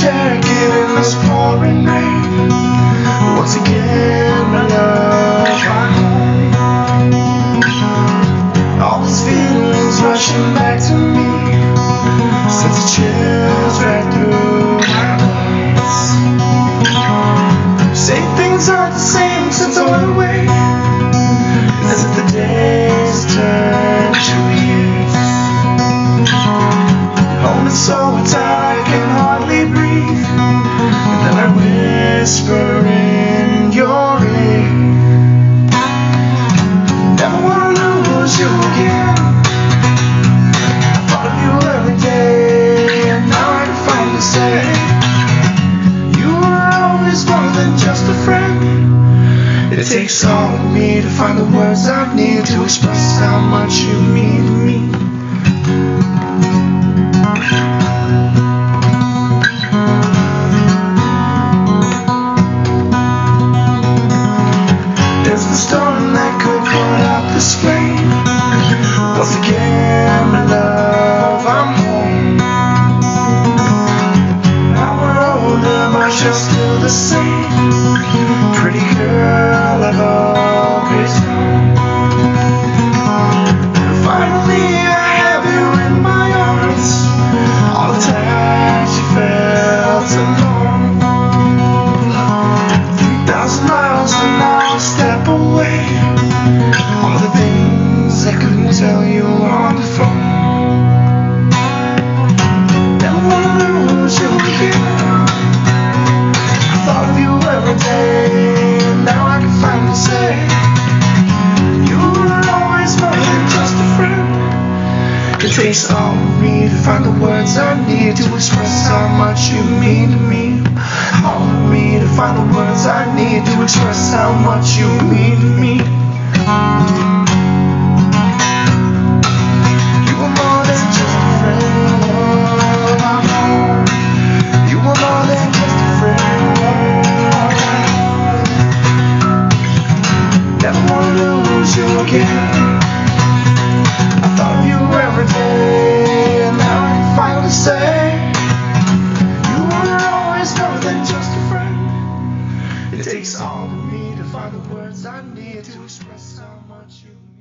jacket in this pouring rain Once again my love All these feelings rushing back to me. Sends the chills right through my veins. Say things aren't the same since I went away. It takes all of me to find the words I need to express how much you mean to me. There's the storm that could put out the flame. Once again, you're still the same. Pretty girl I've always known. Finally, I have you in my arms. All the times you felt alone. Three thousand miles and now a step away. All the things I couldn't tell you on the phone. trace on me to find the words I need to express how much you mean to me. On me to find the words I need to express how much you mean to me. You more than just a friend. You more than just a friend. Never wanna lose you again. words I need to express how much you mean.